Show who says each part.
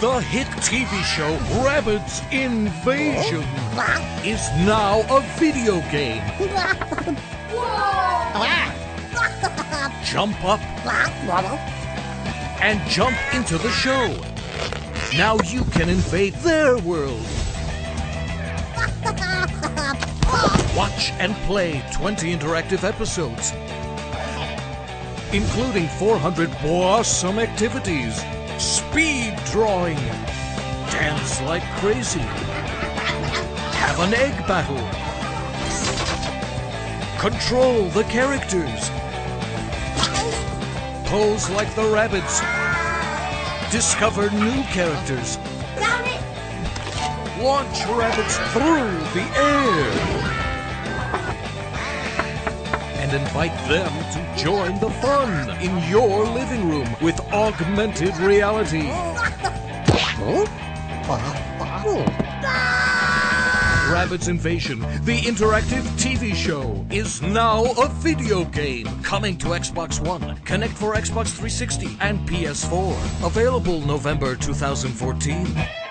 Speaker 1: The hit TV show Rabbids Invasion is now a video game. Jump up and jump into the show. Now you can invade their world. Watch and play 20 interactive episodes, including 400 awesome activities, speed drawing, dance like crazy, have an egg battle, control the characters, pose like the Rabbids, discover new characters, launch Rabbids through the air, and invite them to join the fun in your living room with augmented reality. Rabbids Invasion, the interactive TV show, is now a video game coming to Xbox One, Kinect for Xbox 360, and PS4. Available November 2014.